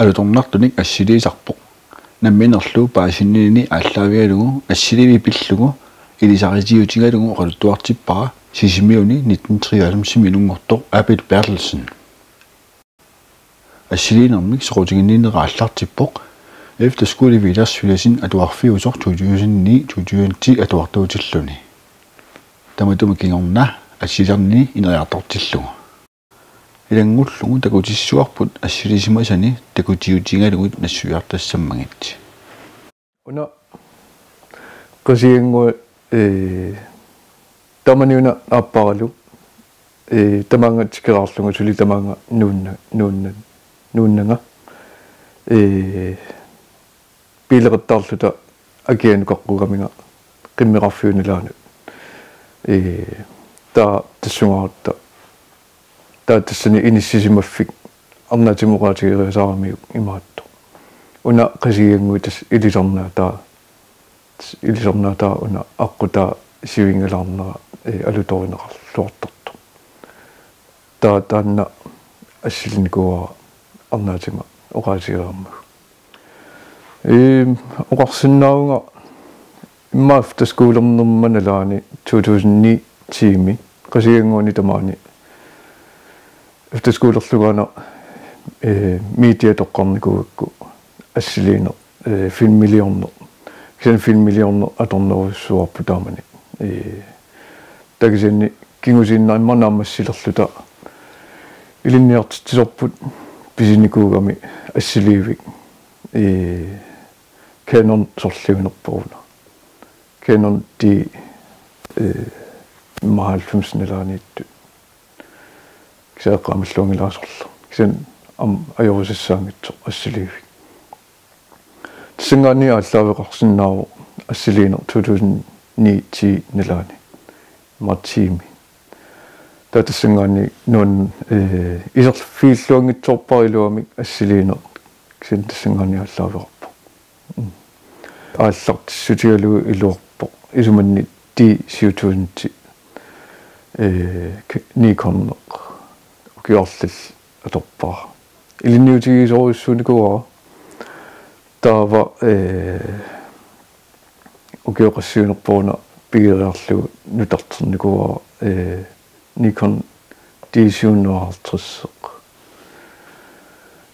алуторнартуник ассилиисарпоq намминерлуу паасиннини ааллаавиалугу ассиливи пиллугу илисарисиутигалугу qaluttuartipпара сисимиуни 1993 минунгортоq апит берлсен ассилинермик сорутигиннинерааллартиппоq efter skole videre svillæsin at du har fire år 2009 2010 at du har død til lønne. Der må du med kingerne at sige sådan jeg er til lønne. Илангуллугу такутиссуарпут ассилисимасани такутиутингалугут нассуиартассаммагит уна косиангу э таманиуна аппаралу э таманга тикераарлугу сули таманга нуунна нуунна нууннага э пилеқаттаарлута акиан коққугамига қиммеқарфиунилаanu э та тассунгаарта таатассани иниссисимаффик арнатимуqaатигериасаарами имаатту. Уна қасигиангуи тас илисорнаа таа илисорнаа таа уна аққута сивингалаарнера э алуторинеқарлуартарту таа таанна ассилиникуа арнаатима оqaатигерамму э оqarsinnaunga иммаафта скуулернэрманалаани 2009 тими қасигиангуни тамаани efterskolerlugana э media тоққарникуакку ассилиинер э фильммиллионнер кisen фильммиллионнер аторнерусуарпу таамани э тагисинни кингусиннаимма наамассилерлута илинниартитсорпут писиникуугами ассиливик э Canon сорлуинерпоруна Canon ди э маалфумснелааниитту кисааққамиллуангилаасорлу кисан ам ajorusissaangitso ассиливик тсингаани ааллаавеқарсинааву ассилиинер 2009 ти налаани мартими татсингаани нуан э исерфииллуангитсорпарилуамик ассилиинер кисан тсингаани ааллаавеқарпо аалларт сутигалу илуорпо исуманни ти 2000 э никоннеқ укиорлил аторпаа илинниутигисоруссууникуа таава э укиоқассуунерпууна пигериарлугу нутартерникуа э Nikon D750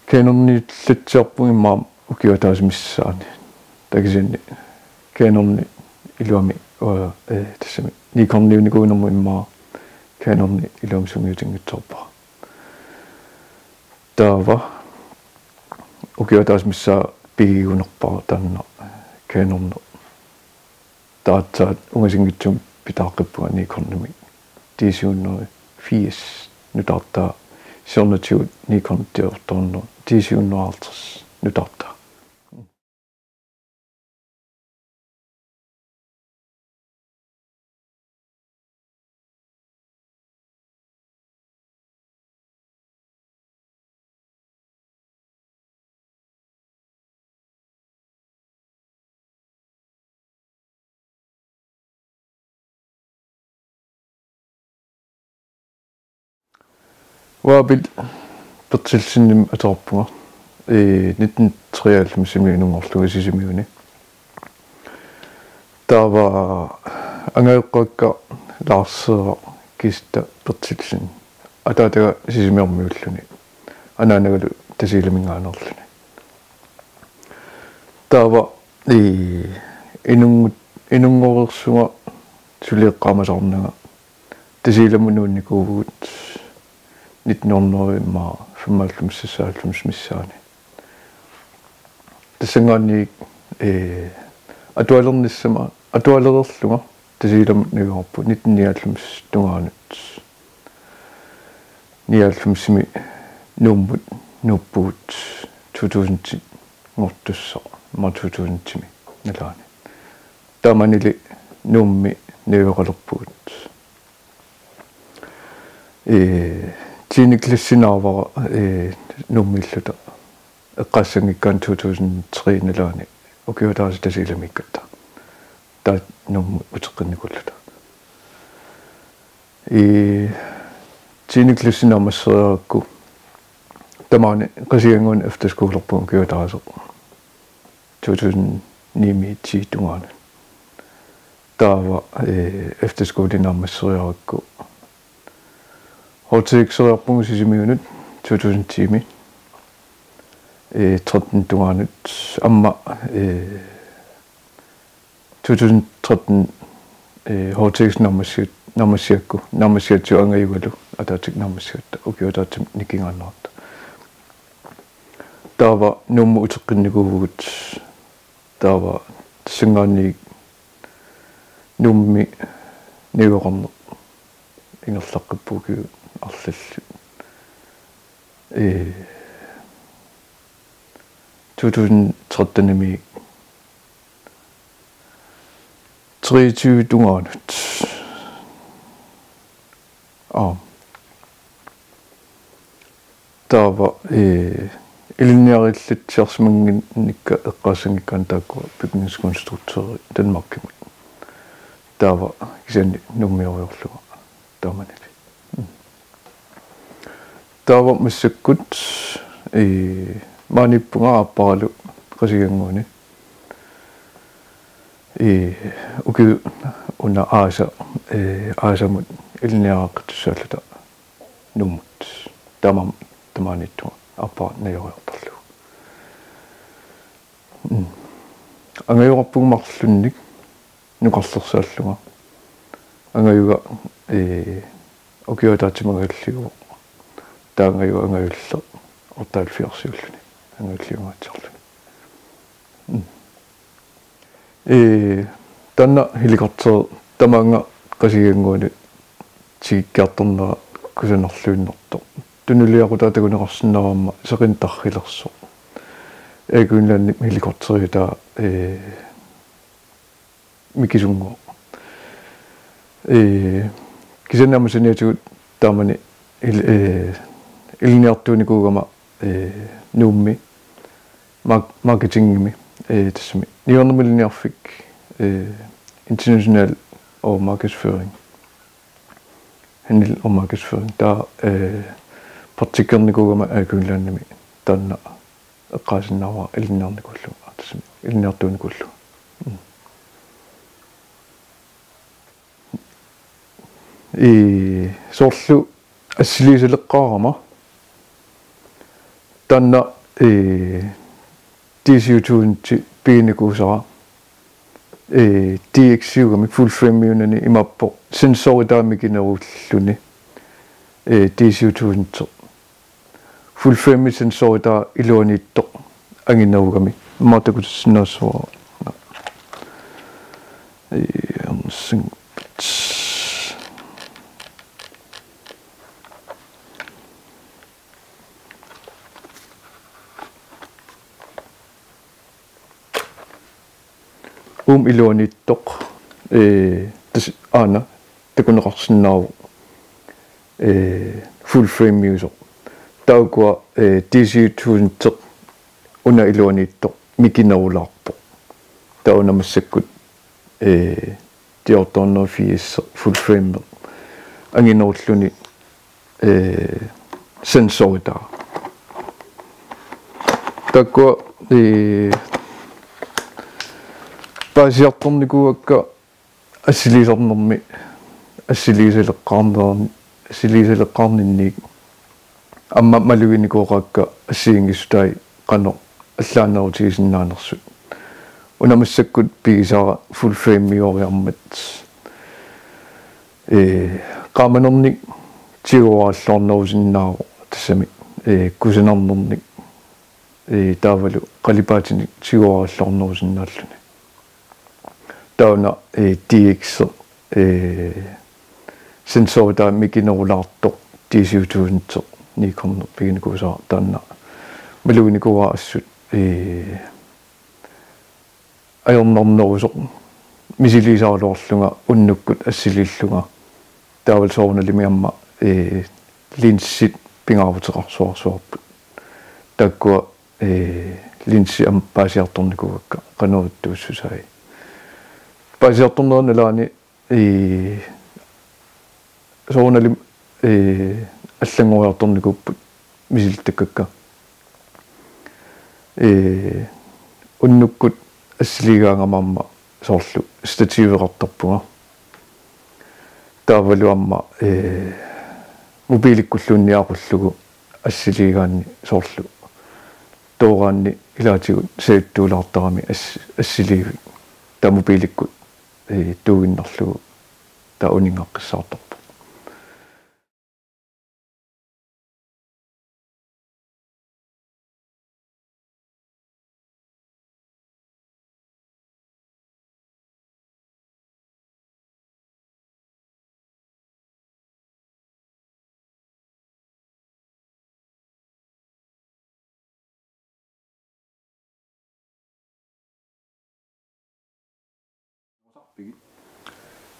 Canon литсиарпуги маам укиотаасмиссаани такисинни Canon илуами э тассами Nikon ниуникуунэрму иммаа Canon илуами сумиутингитсорпаа таава укиотаас мисса пигигунерпаа таанна кэнорно таатсаат унгасингитсум питааққиппуга никорнами тисууннери 80 нутартаа сорнатиут никорн тиорторно тисууннуартэрс нутартаа уапит пертилсинним аторпунга э 1993 сими нунгорлуги сисимиуни тава ангаэккакка лаарсеро киста пертилсин атаатага сисимиормиуллуни анаанагалу тасиилимингаанерлуни тава э инунгут инунгорерсуга сулиэккаамасарнага тасииламунуунникуувгут 1900 ма суммалтумсисааллумс миссаани тасингаани э атуалерниссама атуалерерлуга тасиилам нагоорпу 1990 тугаанут ниаллумсими нууммут нууппуут 2010 гортуссо ма 2010 налаани таманили нуумми нагооралерпуут э тиниклассинаавара э нуммиллута эққассангиккаан 2003 налаани окиутаарс тасиламикката та нум утеққинникуллута и тиниклассинаамассериаракку тамаани qasianguun efterskuulerpun kiutaraso 2009 10 tungaana taava efterskuulinarmasseriarakku hortikseriarpungu sisimiunut 2010 э 13 tungaanut amma э 2013 э hortiks nammassiut намасиакку намасиатсу ангаюгалу атаатик намасиатта укиутаатим никингааннарта таава нумму утеққинникуугут таава сингаанни нумми нигоқарне ингерлаққиппуки арлалли э. 2013 ми 23 tungaanut а таава э. Илинниариллит сиарсимангин никка эққаасангиккаан таакку бygningskonstruktør Danmarkимут таава кисани нуммиориорлуга тааманали таава массаккут э маниппунга аппаралу qasiganguuni э уки уна ааса э аасамут илниааққатсааллута нуммут тамам тамааниттуа аппа наёриортарлу ангаюрпугмарлунник нуқарлерсааллуга ангаюга э окиотаатимагаллигу таангаюга ангаюллер ортаалфиорсиуллуни ангаюллиугаатсарлуни э танна хеликоптер тамаанга qasigianguuni тигиккиарторнера кусанерлуиннэрто тунулиақута тагунеқарсинарамма сеқин тархилерсо эгүнланни миликортерита э микисунгоо э кисаннама саниатигут таамани ил э илниартууникуугама э нуумми маркетингми э тассами ниорнумилниарфик э international og markedsføring hänil omakisfun ta partikernikugama aakullaannami taanna eqqaasinnaava ilinnaarnikullu atasmi ilinnaartuunikullu и соорлу ассилисалеққарама танна э дисиутуунти пиникусара э DX7 full frame unani imappo sensoridaamikinerulluni э DC2000 full frame sensorida iluaniitto anginerugami maatakutissinnaassuara э амсин ум илуанитtoq э тас аана такунеқарсинааву э full frame user таукуа э DC2000 уна илуанитtoq микинерулаарпо таунамассаккут э диорторнерфиис full frame. Ангинерлуни э сенсорита такко э паасиарторникуакка ассилисорнэрми ассилисалеққарнерни ассилисалеққарнинник. Амма малугиникуоқаакка ассиингистай қано аллаанерутигисиннаанерсут унамассаккут пигисара full frame миориармат э qaamanерник тигуааллорнерусиннаару тассами э кусинарнерник э таавалу қалипаатини тигуааллорнерусиннааллуни tauna e DX e sensorita mikinerulaartoq DC2000 niikornu piginikuusaa tanna maluinikuwa assut e ajornornerusoq misiliisaaluorlunga unnukkut assilillunga taawal soornalimiamma e linssit pingaarvuteqarsuarsuarput takkua e linssi am paasiartornikuvakka qanuuttuussusai пасиарторнерналаани и соонали э аллангуиарторникуппут мисилтаккакка э уннуккут ассилигаангамарма соорлу стативеқартарпуга таавалуамма э мобиликкуллуунниақуллугу ассилигаанни соорлу тоогаанни илаатигут сааттуулаартарами ассиливи та мобиликкут э туугиннарлугу та унингаққиссаартар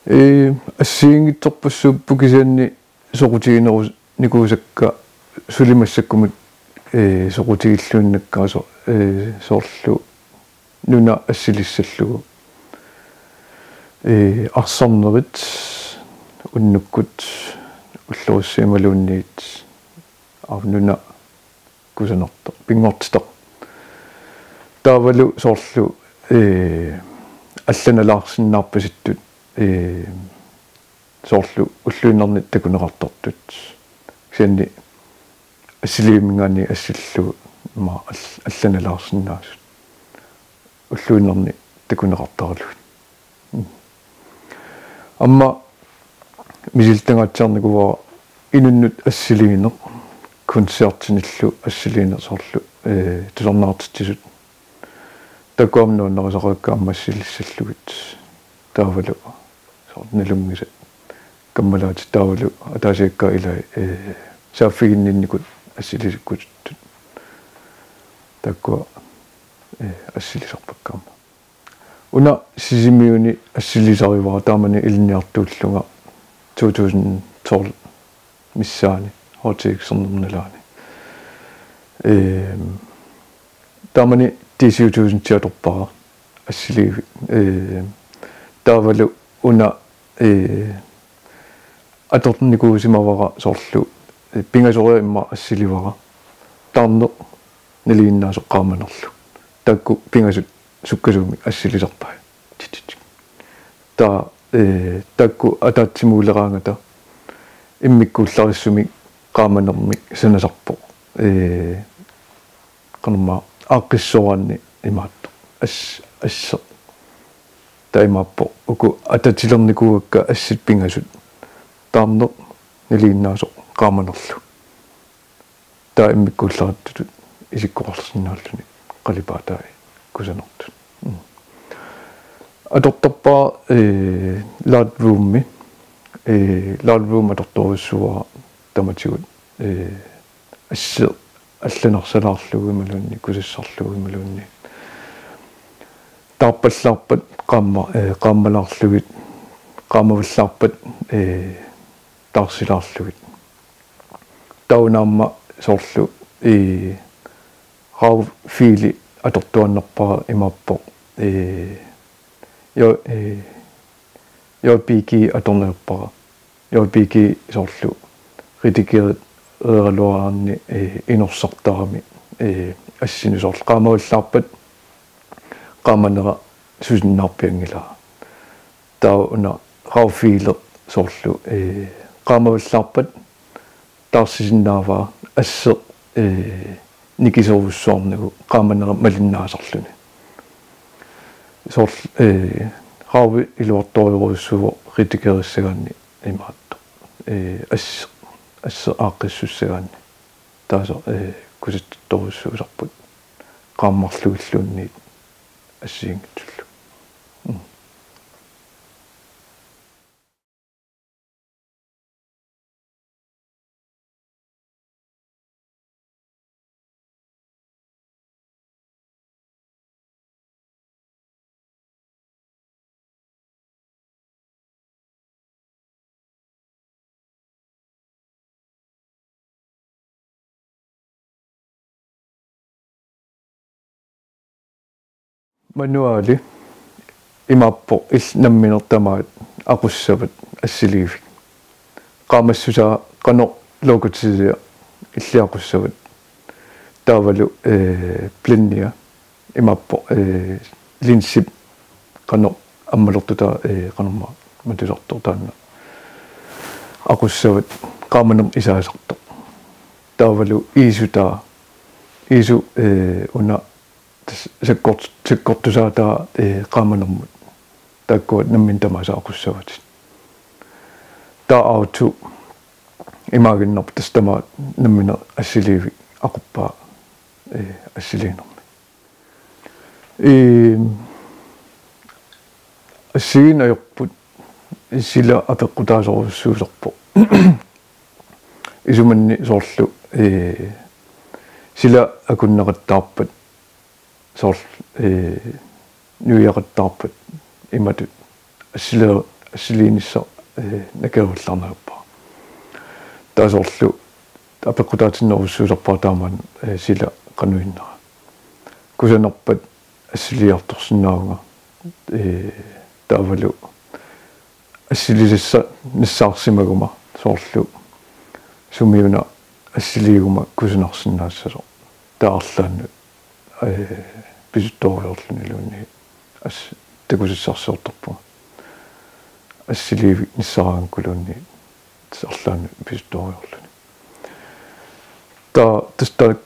э ассиингитторпассууп пукисаанни соқутигинеру никуусакка сулимассаккумут э соқутигиллууннаккаасо э соорлу нуна ассилиссаллугу. Э арсарнерит уннуккут уллуруссиималуунниит арнуна кусанерто пингортитор таавалу соорлу э алланалаарсиннаарпаситтут э соорлу уллуиннерни такунеқартортут сианни ассилиимингаани ассиллу ма алланалаарсинаасут уллуиннерни такунеқартаралут амма мисилтангаатсаарникува инуннут ассилиинеқ концертиниллу ассилиинер соорлу э тусарнаартитсисут такуамнууннерисориакка аммассилиссаллугит таавалу налунгиса каммалаати таавалу атаасиакка ила э сааффигиннинникут ассилисиккут такку э ассилисарпаккаама уна сисимиуни ассилисаривара таамани илниартууллунга. 2012 миссаани. Хотиксернерналаани э таамани тисиутуусин тиаторпара ассиливи э таавалу уна э аторникуусимавара соорлу пингасориа имма ассиливара таарне налииннаасоққааманерлу такку пингасут суккасууми ассилисарпаа та э такку атаатсимуулераангата иммиккууллариссуми qaamanermi sanasarpo э qanumma aaqqissoranni imaatto as assa taimappo uku atatilernikugakka assит pingasut taarner niliinnaaso qaamanerlu taa immikkuullarattut isikkuqarsinnaalluni qalipaatai kusanertut atortarpaa э laatruummi э laatruum atortorussua tamatigut э ассе алланерсалаарлугималунни кусиссарлугималунни тааппаллаарпат qaamma э qaammalаарлугит qaamavallаарпат э таарсилаарлугит таунаамма соорлу э рау фили атортуаннерпара имааппо э yo э yo пики аторнерпара yo пики соорлу ритикерит эралуарни э инорсартарами э ассинусорл qaamavallаарпат qamanera susиннаарпиангила таа уна рауфиле соорлу э qaamavallаарпат таарсисиннааваа ассе э никисоруссуарнагу qamanera малиннаасарлуни. Сорл э рауви илуарториуруссуво ритикериссагаанни имаатто э ассе ассе ааққиссуссагаанни тааса э куситторуссуусарпут qaammarlugilluunniit ассиингитсуллу мануали. Имаппо ил намминертамаат aqussavат ассиливик qaamassуса qano локутсисиа иллиақуссават таавалу э плинния имаппо э линсип qano аммалертута э qanumma матусартор таанна aqussavат qaamanam isaasartoq таавалу иисута. Иису э уна саккорт саккортусаатаа э qaamanarmut тааккуат наммин тамаса aqussават таа ауту имаагиннерп тастама наммина ассиливи aquppaa э ассилиинерми э ассигинаёрпут исила апеккутаасоруссуусерпо исуманни соорлу э сила акуннеқаттаарпат соорл э нуяқаттаарпат имату ассила ассилиинисса э накаулларнаагаппа таасоорлу апеккутаатиннеруссуусерпаа тааман э сила кануиннера кусанерпат ассилиарторсинааунга э таавалу ассилисса ниссаарсимагума соорлу сумиуна ассилиигума кусунарсинаассасо таарлаанну э писутториорлунилуунни ас такусиссарсиорторпу ассилииви ниссараан кулуунни сарлаанну писутториорлуни та таста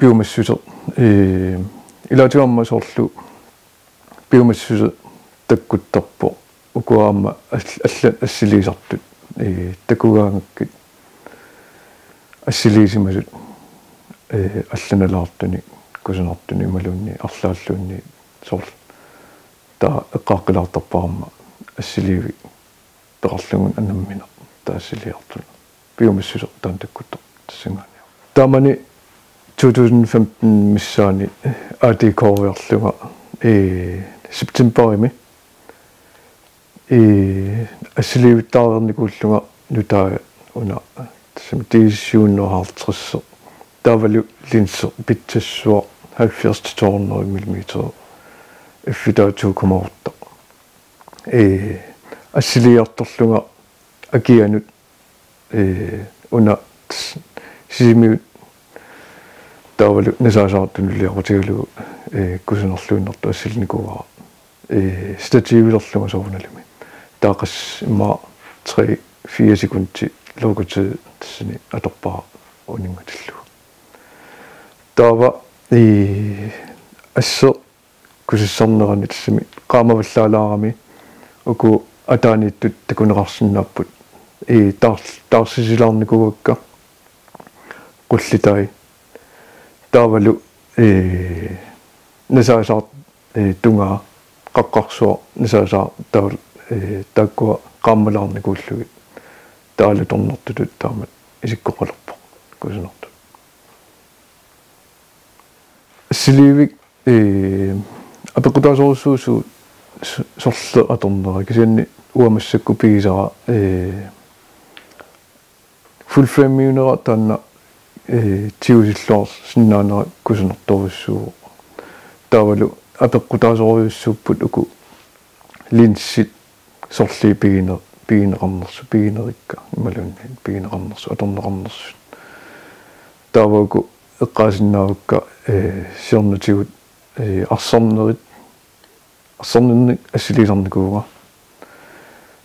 биомассусер э илаатуамма соорлу биомассусер таккуттарпо укуаама алла ассилиисартут э такугаангаккит ассилиисимасут э алланалаартуни кусунартуни малунни арлааллуунни сорл та эққааққилаартарпаарма ассилииви пеқарлугун аннаммина таассилиартуна биомассусер таан таккуттар тассангаани таамани 2015 миссаани ади кориарлуга э септемберими и ассиливиттаарерникууллуга нутаа уна тассами тииссууннерхаартрссо таавалу линсо питсассуа 70 мм эффита 2,8 э ассилиарторлуга акианут э уна симиут таавалу насаасаартунулиарутигалу э кусунерлуиннэрту ассилникугаа э стативилерлуга соорналими таақас имма 3 4 секунди логотэ тассани аторпаа унингатиллу таава и ассо кусиссарнерани тассами qaamavallaalаарami уку атааниттут такунеқарсинааппут и таар таарсисилаарникугакка qullitai таавалу э насаасаар э тунгаа qaqqarsuo насаасаа таавал э таккуа qaammalаарникууллугит таалу торнертутут таамат исиккоқалерпо кусунерту силивик э апекутаасоруссуусу сорле аторнера кисианни уамассакку пигисара э full frame миунера таанна э тиусиллоор синнаанера кусунерторуссуу таавалу апеккутаасоруйуссууппут уку линсит сорлии пигинер пигинеқарнерсу пигинерикка ималунни пигинеқарнерсу аторнеқарнерсу тааваку эққаасиннаавакка э сиорнатигут э арсорнерит арсорнерник ассилисарникууга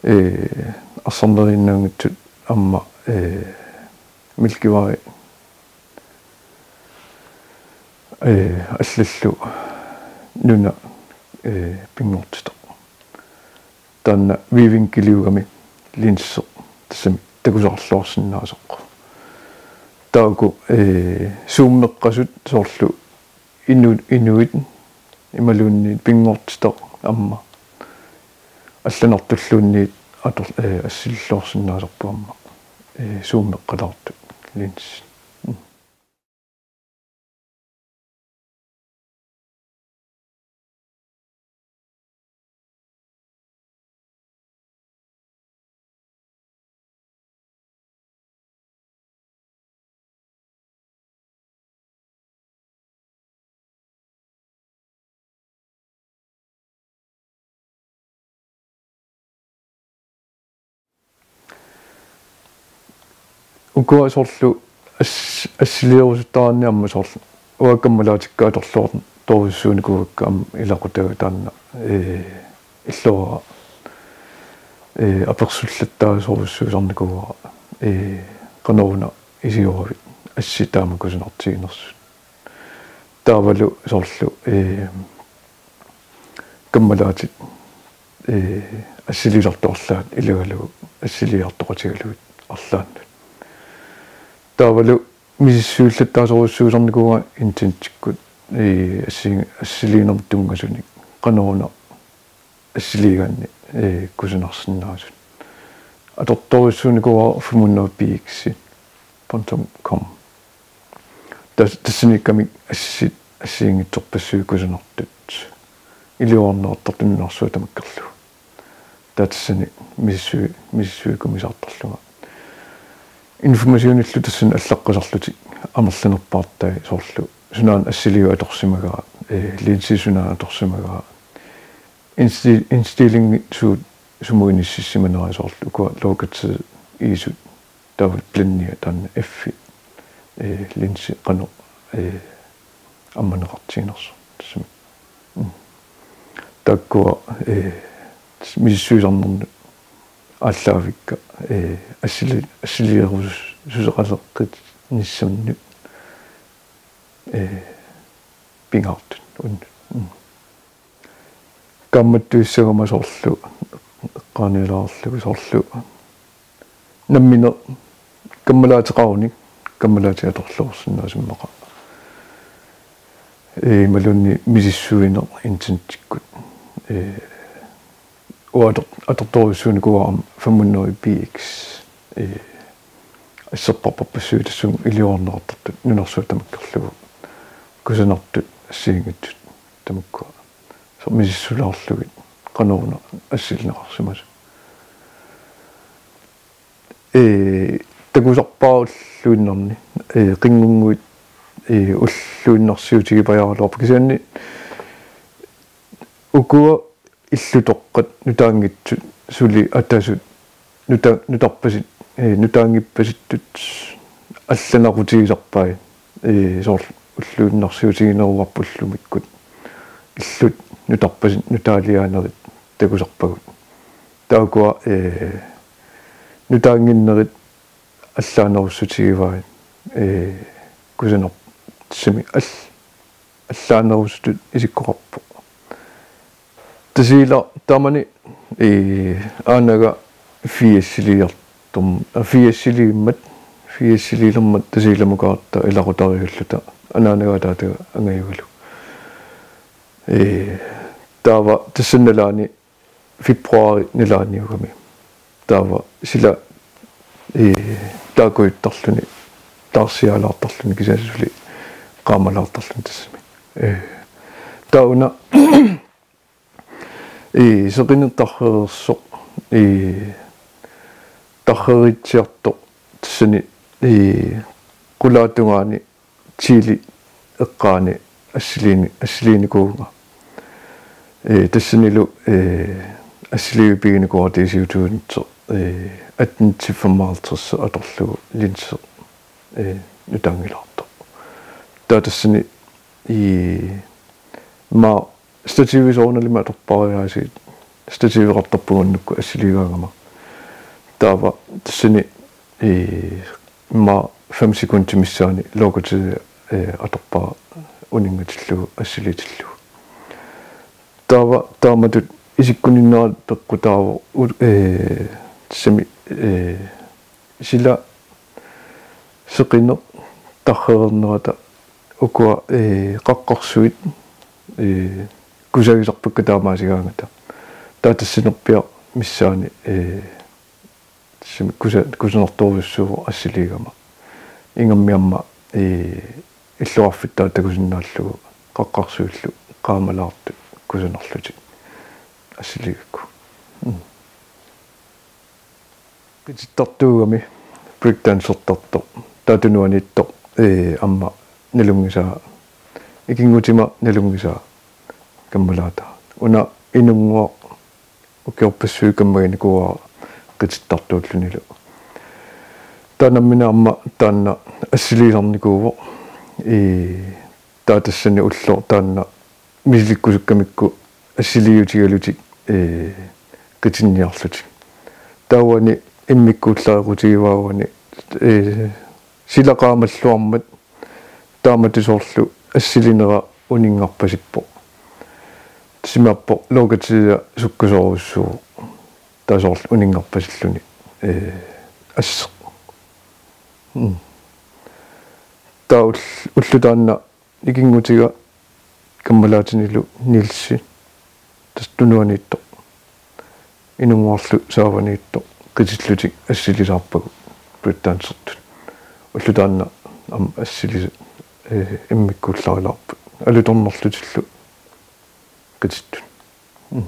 э арсорнериннаангитсут амма э милкиваи э аллаллу нуна э пингортито таанна вивинкилиугами линссо тассами такусарлуорсинаасоққу тааку э сууммеққасут соорлу инну инуит ималуунни пингортито амма. Алланартуллуунни атор э ассиллуорсинаасерпуамма э сууммеққаларту линс укуа сорлу ас ассилиорусутааниарма сорл. Уаккаммалаатиккааторлуорн торуссууникуакка ам илақутага таанна э иллуара э аперсуллаттаа соруссуусарникуара э каноруна исиоравит асситаама кусинартигинерсут таавалу сорлу э каммалаатит э ассилиларторлаат илагалу ассилиартоқатигалуит арлааннут таавалу миссууллаттаасоруссуусарникуга интентиккут э ассин ассилиинерм тунгасуник каноруна ассилиганни. Э кусинарсинаасут аторторуссууникуа фумуннерпиикси .com тас тассиникками ассит ассиингитсорпассуикусинартут илиуарнеэртартуннерсуа тамаккерлу таатсани миссуи миссуи комисаартарлуга информациониллу тассан аллаққусарлути амерланерпаартай соорлу сунаан ассилиу аторсимагара э линсисунаа аторсимагара инсти инстилинг суу сумуиниссиманера соорлу куа локатс иисут тавл плинния тан эффи э линси қано э амманеқартигинерсу тассами таккуа э миссуисарнерну аллаавикка э ассили ассилиерус сусеқалеққит ниссунну э пингаартут ун камматтуиссагама сорлу эққаанилаарлугу сорлу. Наммине каммалаатеқарни каммалаатиаторлуорсинаасиммақа э малунни мисиссуинер интентиккут. Э уатор аторторуссууникуарам 500 px э ассерпарпарпассуутассун илиорнеэртартут нунерсуу тамаккерлугу кусанартут ассиингитсут тамаккуа сормисиссулаарлугит канууна ассилнеқарсимасу э такусарпауллуиннэрни э қингунгуит э уллуиннэрсиутигипаяралуарпа кисианни укуа иллутоққат нутаангитсут сули атасут нута нутарпасит э нутаангиппаситтут алланарутигисарпай э соор уллуиннэрсиутигинеруарпуллумиккут иллут нутарпасит нутаалиаанерит такусарпагут таакуа э нутаангиннерит аллаанеруссутигиваа э кусанер сими ал аллаанерусутут исиккоқарпо тасиила тамани э аанага фиассилиартум фиассилииммат фиассилилермат тасииламукаарта иларутариуллута анаанагаатаатага ангаюгалу э таава тассанналаани фебруари налааниугами таава сила э таакуиттарлуни таарсиалаартарлуни кисаасули qaamalaartarlun tassami э тауна и сеқинертархерерсоқ и тархеритсиарто тассани и кулаатунгаани чили эққаани ассилини ассилиникуунга э тассанилу э ассилиупигиникуа тисиутуунитсо э аттентиффаммаалтерс аторлугу линсо. Э нутангиларто таатассани и ма стативисоорналима торпариаасиит стативеқартарпугуннукку ассилигаагама таава тассани и ма 5 секунд миссаани локоти э аторпаа унингатиллугу ассилитиллугу таава тааматут исиккуниннера пекку таава э сами э сила сеқине тархернерата укуа э қаққарсуит э кусагисарпакка таамаасигаангата таатассинерпиа миссаани э сими куса кусанерторуссуу ассилигама ингаммиамма э иллуарфиттаа такусиннааллугу қаққарсууллу qaamalaartu кусанерлути ассилигакку кититтартуугами брейкдансертарто таатунуанитто э амма налунгисаа икингутима налунгисаа каммалаата уна инунгуа укиорпассуи каммагиникуа qitittартууллунилу таанаммина амма таанна ассилиисарникууво и таатассани уллор таанна мисиликкусуккамикку ассилиутигалутик э катинниарлутик таавани иммиккууллаарутигиваавани э силақаамаллуармат тааматисоорлу ассилинера унингарпасиппо симаппо локатиа суккасооруссуу таасоорл унингарпасиллуни э ассе таул уллутаанна икингутига каммалаатинилу нилси тастунуаниитто инунгуарлу сааваниитто китиллутик ассилисаарпагу туиттаансертут уллутаанна ам ассилис э иммиккулларилаарпу алуторнерлутиллу 그치? 응.